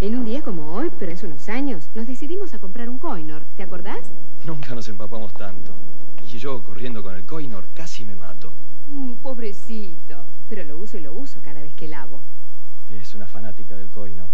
En un día como hoy, pero hace unos años, nos decidimos a comprar un Coinor. ¿Te acordás? Nunca nos empapamos tanto. Y yo, corriendo con el Coinor, casi me mato. Mm, pobrecito. Pero lo uso y lo uso cada vez que lavo. Es una fanática del Coinor.